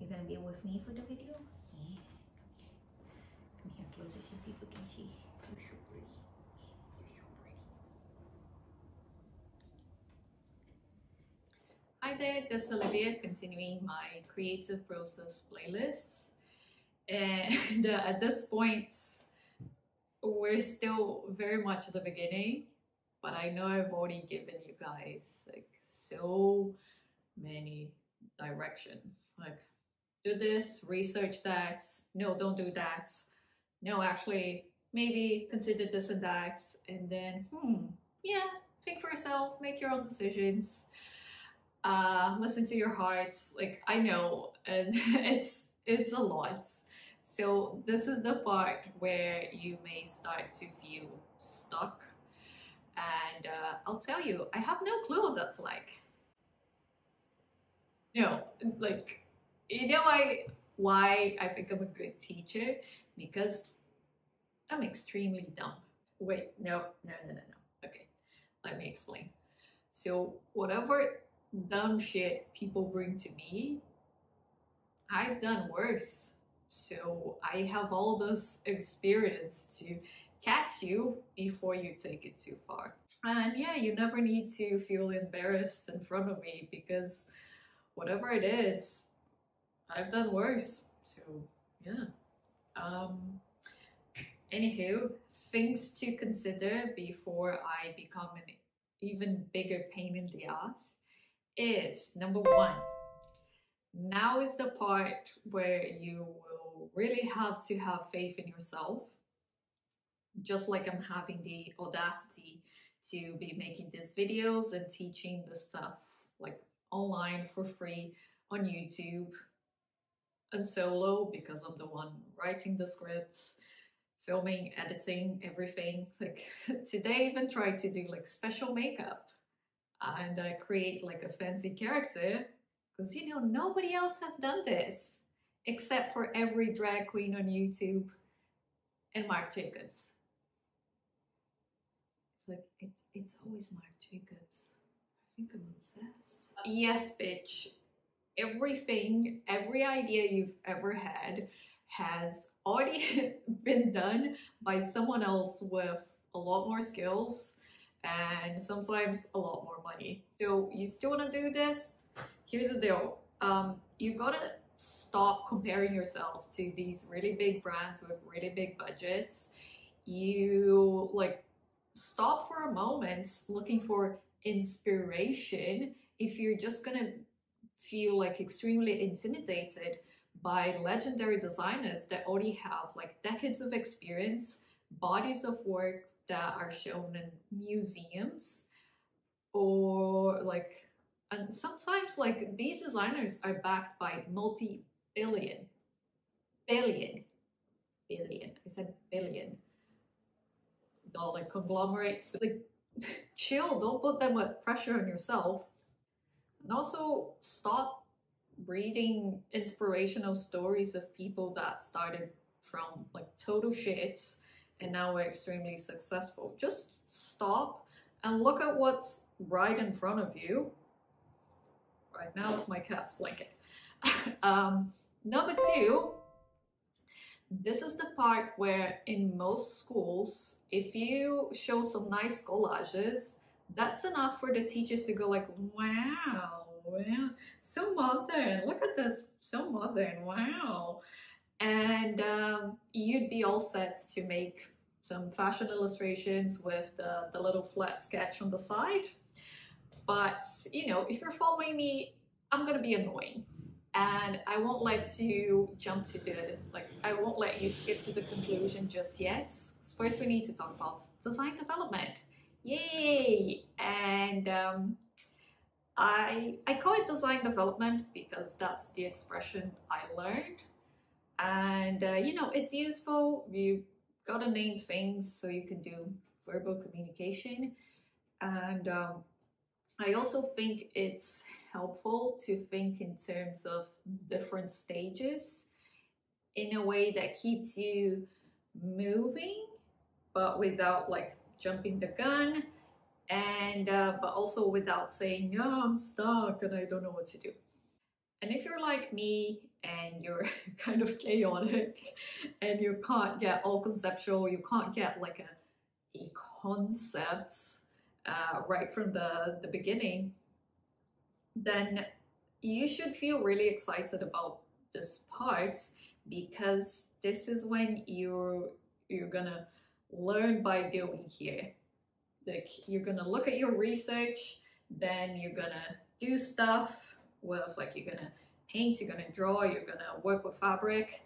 You're gonna be with me for the video? Yeah. Come here, closer so people can see. You're so pretty. Yeah, you're so pretty. Hi there, this is Olivia continuing my creative process playlists. And uh, at this point, we're still very much at the beginning, but I know I've already given you guys like so many directions. Like, do this, research that, no, don't do that. No, actually, maybe consider this and that. And then, hmm, yeah, think for yourself, make your own decisions. Uh, listen to your hearts. Like I know, and it's it's a lot. So this is the part where you may start to feel stuck. And uh, I'll tell you, I have no clue what that's like. No, like you know why why I think I'm a good teacher because I'm extremely dumb. Wait, no, no, no, no, no. Okay, let me explain. So whatever dumb shit people bring to me, I've done worse. So I have all this experience to catch you before you take it too far. And yeah, you never need to feel embarrassed in front of me because whatever it is, I've done worse. So yeah. Um anywho, things to consider before I become an even bigger pain in the ass is number one, now is the part where you will really have to have faith in yourself. Just like I'm having the audacity to be making these videos and teaching the stuff like online for free on YouTube and solo because I'm the one writing the scripts, filming, editing, everything. Like today I even tried to do like special makeup and uh, create like a fancy character because you know nobody else has done this except for every drag queen on YouTube and Marc Jacobs. It's like it's it's always Marc Jacobs. I think I'm obsessed. Yes, bitch. Everything, every idea you've ever had has already been done by someone else with a lot more skills and sometimes a lot more money. So you still want to do this? Here's the deal. Um, you gotta stop comparing yourself to these really big brands with really big budgets. You like stop for a moment looking for inspiration if you're just gonna feel like extremely intimidated by legendary designers that already have like decades of experience, bodies of work that are shown in museums or like and sometimes like these designers are backed by multi-billion billion billion i said billion dollar conglomerates. Like chill don't put that much pressure on yourself and also stop reading inspirational stories of people that started from like total shits and now we're extremely successful. Just stop and look at what's right in front of you. Right now it's my cat's blanket. um, number two, this is the part where in most schools, if you show some nice collages, that's enough for the teachers to go like, wow, wow, so modern, look at this, so modern, wow and um, you'd be all set to make some fashion illustrations with the, the little flat sketch on the side. But, you know, if you're following me, I'm gonna be annoying and I won't let you jump to the, like, I won't let you skip to the conclusion just yet. First, we need to talk about design development. Yay! And um, I, I call it design development because that's the expression I learned. And uh, you know it's useful. You gotta name things so you can do verbal communication. And um, i also think it's helpful to think in terms of different stages in a way that keeps you moving but without like jumping the gun and uh, but also without saying yeah i'm stuck and i don't know what to do. And if you're like me and you're kind of chaotic and you can't get all conceptual, you can't get like a, a concept uh, right from the, the beginning, then you should feel really excited about this part because this is when you're you're gonna learn by doing here. Like you're gonna look at your research then you're gonna do stuff with like you're gonna paint you're gonna draw you're gonna work with fabric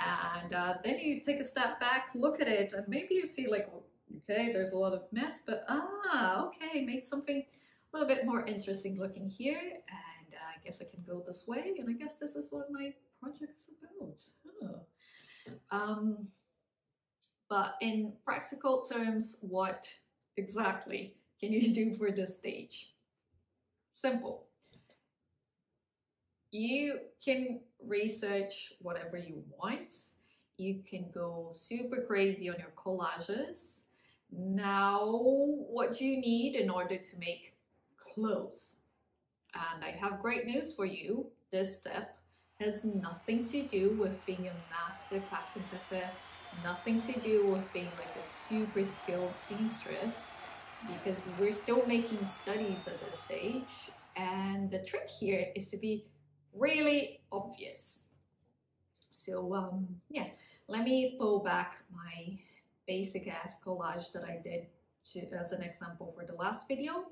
and uh, then you take a step back look at it and maybe you see like okay there's a lot of mess but ah okay make something a little bit more interesting looking here and uh, I guess I can go this way and I guess this is what my project is about. Um, but in practical terms what exactly can you do for this stage? Simple. You can research whatever you want. You can go super crazy on your collages. Now, what do you need in order to make clothes? And I have great news for you. This step has nothing to do with being a master pattern cutter, nothing to do with being like a super skilled seamstress, because we're still making studies at this stage. And the trick here is to be really obvious. So um, yeah, let me pull back my basic ass collage that I did to, as an example for the last video.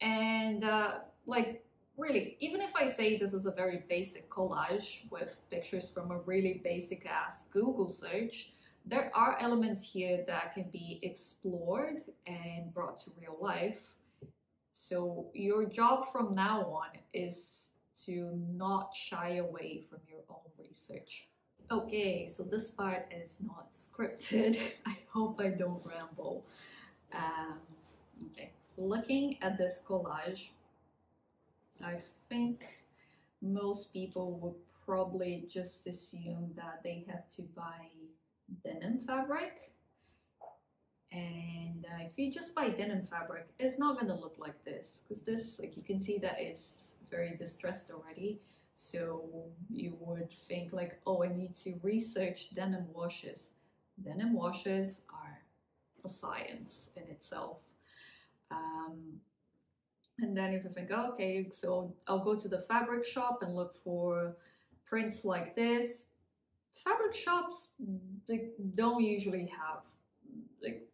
And uh, like really, even if I say this is a very basic collage with pictures from a really basic ass Google search, there are elements here that can be explored and brought to real life. So your job from now on is to not shy away from your own research. Okay, so this part is not scripted. I hope I don't ramble. Um, okay, looking at this collage, I think most people would probably just assume that they have to buy denim fabric. And uh, if you just buy denim fabric, it's not gonna look like this because this, like you can see that it's very distressed already. So you would think like, oh, I need to research denim washes. Denim washes are a science in itself. Um, and then if you think, okay, so I'll go to the fabric shop and look for prints like this. Fabric shops they don't usually have like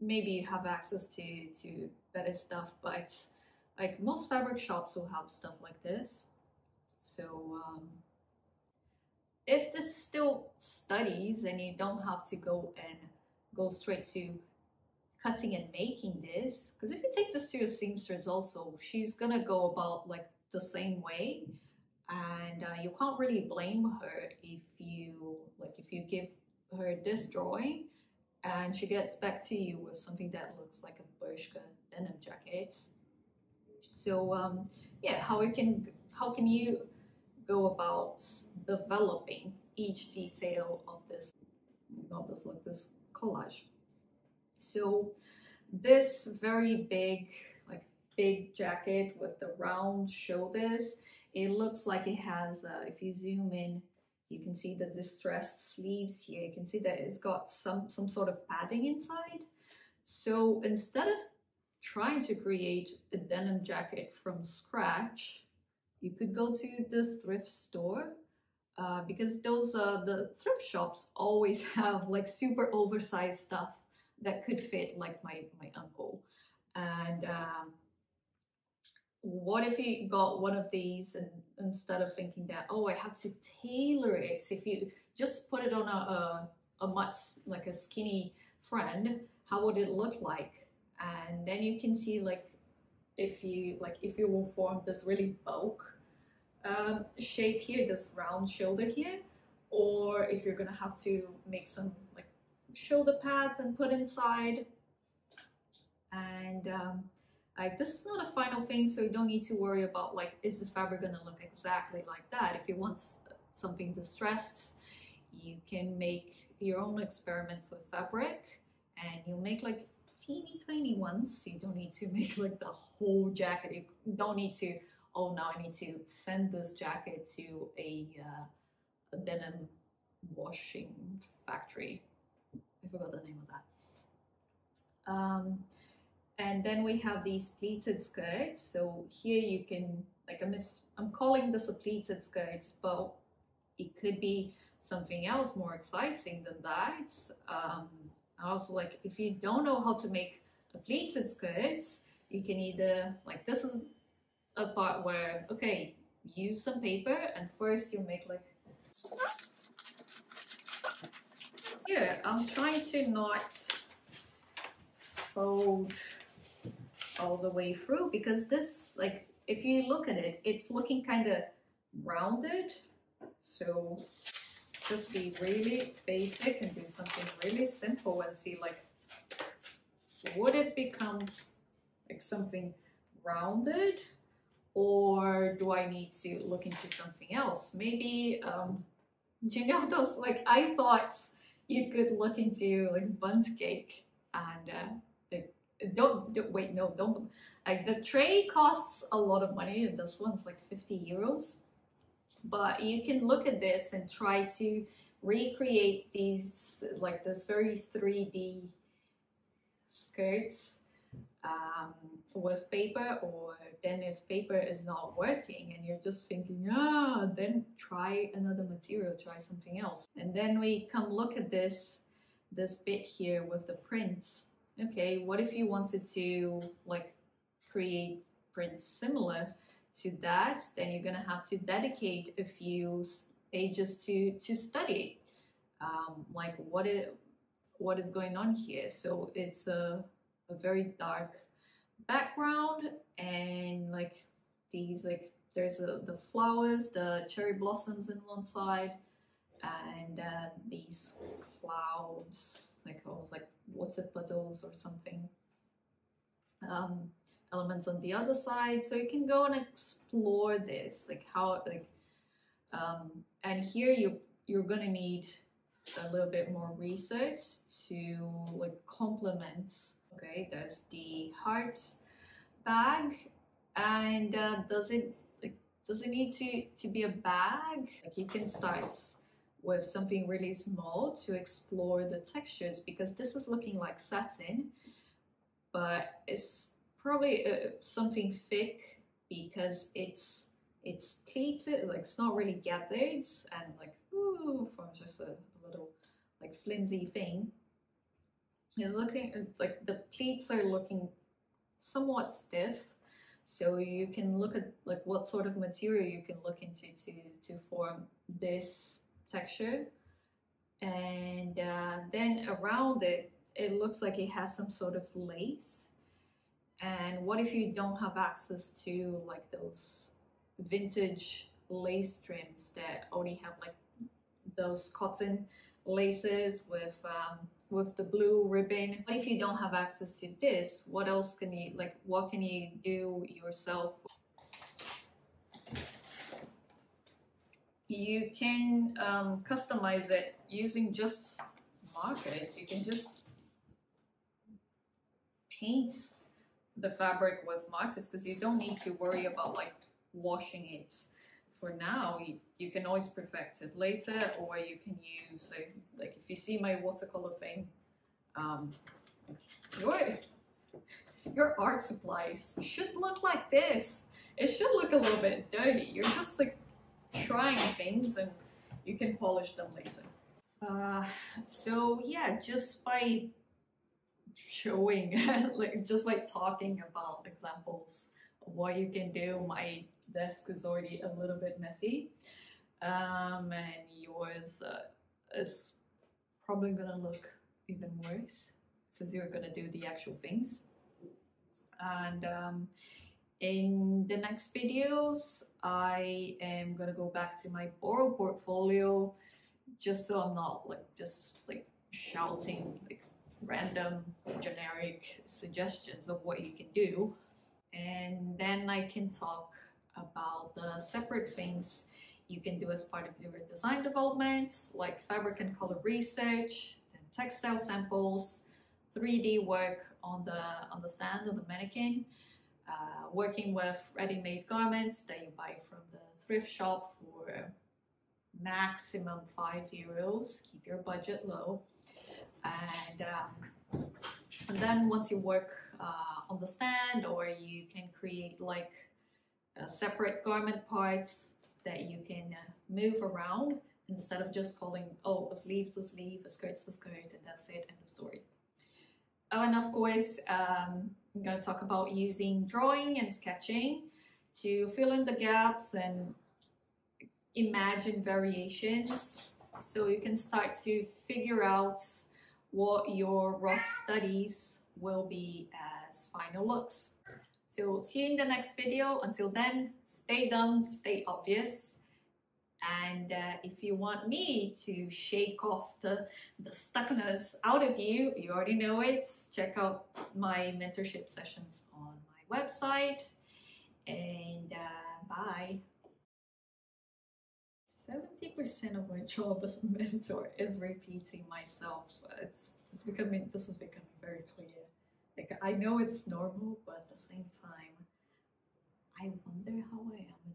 maybe have access to to better stuff, but like most fabric shops will have stuff like this. So um, if this still studies and you don't have to go and go straight to cutting and making this, because if you take this to a seamstress also, she's gonna go about like the same way and uh, you can't really blame her if you like if you give her this drawing and she gets back to you with something that looks like a Bershka denim jacket. So um, yeah, how you can how can you go about developing each detail of this, not this like this collage. So this very big, big jacket with the round shoulders, it looks like it has, uh, if you zoom in, you can see the distressed sleeves here. You can see that it's got some, some sort of padding inside. So instead of trying to create a denim jacket from scratch, you could go to the thrift store uh, because those uh, the thrift shops always have like super oversized stuff that could fit like my my uncle and um, what if you got one of these and instead of thinking that oh I have to tailor it if you just put it on a, a, a much like a skinny friend how would it look like and then you can see like if you like if you will form this really bulk um, shape here, this round shoulder here, or if you're gonna have to make some like shoulder pads and put inside. And um, like this is not a final thing, so you don't need to worry about like, is the fabric gonna look exactly like that? If you want something distressed, you can make your own experiments with fabric and you'll make like teeny tiny ones. You don't need to make like the whole jacket. You don't need to oh, now I need to send this jacket to a, uh, a denim washing factory. I forgot the name of that. Um, and then we have these pleated skirts. So here you can, like I'm, I'm calling this a pleated skirts, but it could be something else more exciting than that. Um, also like if you don't know how to make a pleated skirts, you can either, like this is a part where, okay, use some paper and first you make like here I'm trying to not fold all the way through because this like if you look at it it's looking kind of rounded. So just be really basic and do something really simple and see like would it become like something rounded? Or do I need to look into something else? Maybe um you know those like I thought you could look into like bundt cake and uh, don't, don't wait no don't like the tray costs a lot of money and this one's like 50 euros. But you can look at this and try to recreate these like this very 3d skirts um, with paper or then if paper is not working and you're just thinking ah then try another material try something else. And then we come look at this this bit here with the prints okay what if you wanted to like create prints similar to that then you're gonna have to dedicate a few pages to to study um, like what is what is going on here? So it's a, a very dark background and like these like there's a, the flowers the cherry blossoms in one side and uh, these clouds like almost like water puddles or something. Um, elements on the other side. So you can go and explore this like how like um, and here you you're gonna need a little bit more research to like complement okay there's the hearts bag and uh, does it like, does it need to to be a bag? Like you can start with something really small to explore the textures because this is looking like satin but it's probably uh, something thick because it's it's pleated like it's not really gathered and like ooh from just a, a little like flimsy thing. Is looking like the pleats are looking somewhat stiff so you can look at like what sort of material you can look into to to form this texture and uh, then around it it looks like it has some sort of lace and what if you don't have access to like those vintage lace trims that only have like those cotton laces with um, with the blue ribbon. But if you don't have access to this, what else can you, like, what can you do yourself? You can um, customize it using just markers. You can just paint the fabric with markers because you don't need to worry about like washing it. For now you, you can always perfect it later or you can use like, like if you see my watercolor thing um, your your art supplies should look like this. It should look a little bit dirty. You're just like trying things and you can polish them later. Uh, so yeah just by showing like just by talking about examples of what you can do my desk is already a little bit messy. Um, and yours uh, is probably gonna look even worse since you're gonna do the actual things. And um, in the next videos I am gonna go back to my borrow portfolio just so I'm not like just like shouting like random generic suggestions of what you can do. And then I can talk about the separate things you can do as part of your design development, like fabric and color research, and textile samples, 3D work on the on the stand on the mannequin, uh, working with ready-made garments that you buy from the thrift shop for maximum five euros. Keep your budget low, and, um, and then once you work uh, on the stand, or you can create like uh, separate garment parts that you can uh, move around instead of just calling oh a sleeve's a sleeve, a skirt's a skirt, and that's it. End of story. Oh, and of course, um, I'm going to talk about using drawing and sketching to fill in the gaps and imagine variations so you can start to figure out what your rough studies will be as final looks. So see you in the next video. Until then, stay dumb, stay obvious. And uh, if you want me to shake off the, the stuckness out of you, you already know it. Check out my mentorship sessions on my website. And uh, bye. 70% of my job as a mentor is repeating myself. It's, it's becoming, this is becoming very clear. Like, I know it's normal, but at the same time, I wonder how I am